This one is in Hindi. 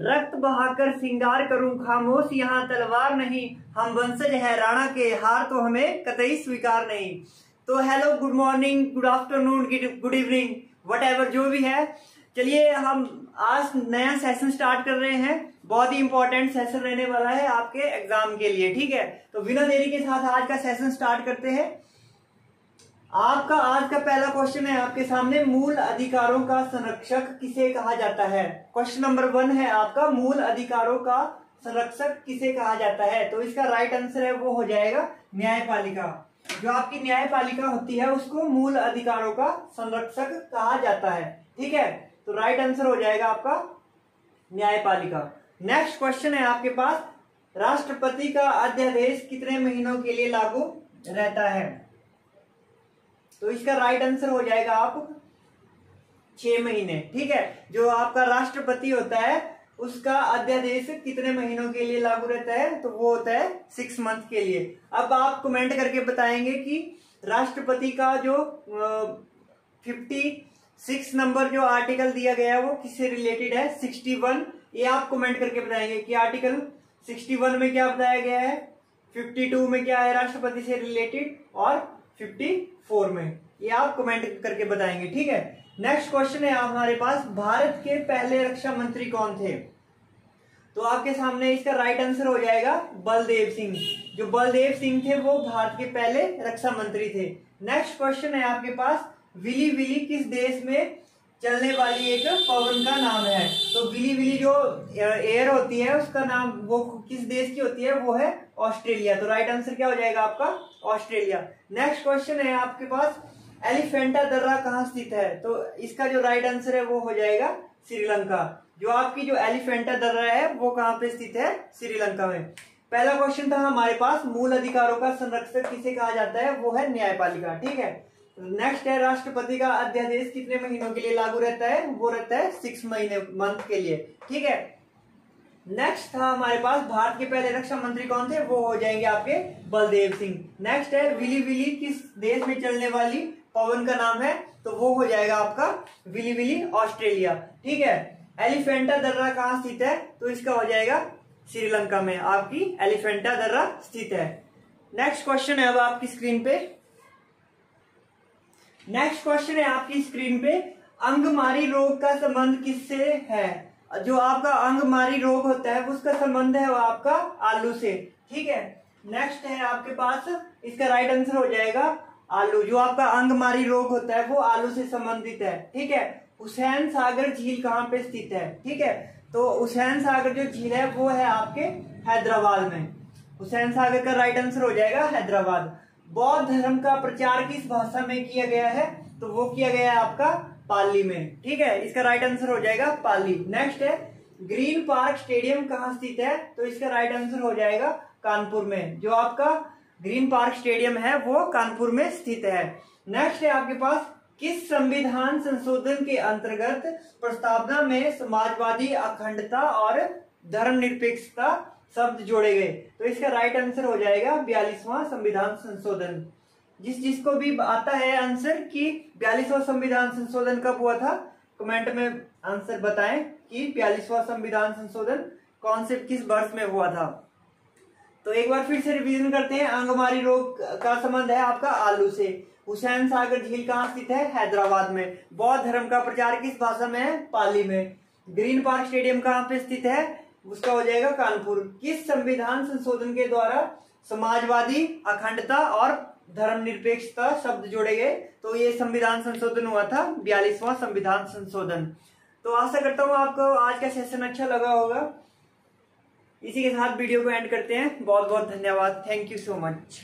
रक्त बहाकर सिंगार करूँ, खामोश यहाँ तलवार नहीं। हम वंशज है, राणा के हार तो हमें कतई स्वीकार नहीं। तो hello good morning good afternoon good evening whatever जो भी है। चलिए, हम आज नया सेशन स्टार्ट कर रहे हैं। बहुत ही इंपॉर्टेंट सेशन रहने वाला है आपके एग्ज़ाम के लिए, ठीक है? तो बिना देरी के साथ आज का सेशन स्टार्ट करते हैं। आपका आज का पहला क्वेश्चन है, आपके सामने मूल अधिकारों का संरक्षक किसे कहा जाता है? क्वेश्चन नंबर वन है आपका, मूल अधिकारों का संरक्षक किसे कहा जाता है? तो इसका राइट आंसर है, वो हो जाएगा न्यायपालिका। जो आपकी न्यायपालिका होती है, उसको मूल अधिकारों का संरक्षक कहा जाता है। ठीक है? तो राइट आंसर हो जाएगा आपका न्यायपालिका। नेक्स्ट क्वेश्चन है आपके पास, राष्ट्रपति का अध्यादेश कितने महीनों के लिए लागू रहता है? तो इसका राइट आंसर हो जाएगा आप छह महीने, ठीक है? जो आपका राष्ट्रपति होता है, उसका अध्यादेश कितने महीनों के लिए लागू रहता है? तो वो होता है सिक्स मंथ के लिए। अब आप कमेंट करके बताएँगे कि राष्ट्रपति का जो फिफ्टी सिक्स नंबर जो आर्टिकल दिया गया है, वो किससे रिलेटेड है? सिक्सटी वन ये आप कमेंट करके बताएँगे कि आर्टिकल सिक्सटी वन में क्या बताया गया है? फिफ्टी टू में क्या है राष्ट्रपति से रिलेटेड और फिफ्टी फोर में। ये आप कमेंट करके बताएँगे, ठीक है? नेक्स्ट क्वेश्चन है हमारे पास, भारत के पहले रक्षा मंत्री कौन थे? तो आपके सामने इसका राइट आंसर हो जाएगा बलदेव सिंह। जो बलदेव सिंह थे, वो भारत के पहले रक्षा मंत्री थे। नेक्स्ट क्वेश्चन है आपके पास, विली विली किस देश में चलने वाली एक पवन का नाम है। तो बिली बिली जो एयर होती है, उसका नाम वो किस देश की होती है? वो है ऑस्ट्रेलिया। तो राइट आंसर क्या हो जाएगा आपका? ऑस्ट्रेलिया। नेक्स्ट क्वेश्चन है आपके पास, एलिफेंटा दर्रा कहाँ स्थित है? तो इसका जो राइट आंसर है वो हो जाएगा श्रीलंका। जो आपकी जो एलिफेंटा दर्रा है, वो कहाँ पे स्थित है? श्रीलंका में। पहला क्वेश्चन था हमारे पास, मूल अधिकारों का संरक्षक किसे कहा जाता है? वो है न्यायपालिका। ठीक है? नेक्स्ट है राष्ट्रपति का अध्यादेश कितने महीनों के लिए लागू रहता है? वो रहता है सिक्स महीने मंथ के लिए। ठीक है? नेक्स्ट था हमारे पास, भारत के पहले रक्षा मंत्री कौन थे? वो हो जाएँगे आपके बलदेव सिंह। नेक्स्ट है विली विली किस देश में चलने वाली पवन का नाम है? तो वो हो जाएगा आपका विली विली ऑस्ट्रेलिया। ठीक है? एलिफेंटा दर्रा कहाँ स्थित है? तो इसका हो जाएगा श्रीलंका में। आपकी एलिफेंटा दर्रा स्थित है। नेक्स्ट क्वेश्चन है अब आपकी स्क्रीन पे। नेक्स्ट क्वेश्चन है आपकी स्क्रीन पे, अंगमारी रोग का संबंध किससे है? जो आपका अंगमारी रोग होता है, उसका संबंध है वो आपका आलू से। ठीक है? नेक्स्ट है आपके पास, इसका राइट आंसर हो जाएगा आलू। जो आपका अंगमारी रोग होता है, वो आलू से संबंधित है। ठीक है? हुसैन सागर झील कहाँ पे स्थित है? ठीक है? तो हुसैन सागर जो झील है, वो है आपके हैदराबाद में। हुसैन सागर का राइट आंसर हो जाएगा हैदराबाद। बौद्ध धर्म का प्रचार किस भाषा में किया गया है? तो वो किया गया है आपका पाली में। ठीक है? इसका राइट आंसर हो जाएगा पाली। नेक्स्ट है, ग्रीन पार्क स्टेडियम कहाँ स्थित है? तो इसका राइट आंसर हो जाएगा कानपुर में। जो आपका ग्रीन पार्क स्टेडियम है, वो कानपुर में स्थित है। नेक्स्ट है आपके पास, किस संविधान संशोधन के अंतर्गत प्रस्तावना में समाजवादी अखंडता और धर्मनिरपेक्षता शब्द जोड़े गए। तो इसका राइट आंसर हो जाएगा बयालीसवां संविधान संशोधन। जिस जिसको भी आता है आंसर कि बयालीसवां संविधान संशोधन कब हुआ था कमेंट में आंसर बताएँ कि बयालीसवां संविधान संशोधन कौन से किस वर्ष में हुआ था। तो एक बार फिर से रिवीजन करते हैं। आंगमारी रोग का संबंध है आपका आलू से। हुसैन सागर झील कहाँ स्थित है? हैदराबाद में। बौद्ध धर्म का प्रचार किस भाषा में है? पाली में। ग्रीन पार्क स्टेडियम कहाँ पे स्थित है? उसका हो जाएगा कानपुर। किस संविधान संशोधन के द्वारा समाजवादी, अखंडता और धर्मनिरपेक्षता शब्द जोड़े गए? तो ये संविधान संशोधन हुआ था, बयालीसवां संविधान संशोधन। तो आशा करता हूँ आपको आज का सेशन अच्छा लगा होगा। इसी के साथ वीडियो को एंड करते हैं। बहुत बहुत धन्यवाद। Thank you so much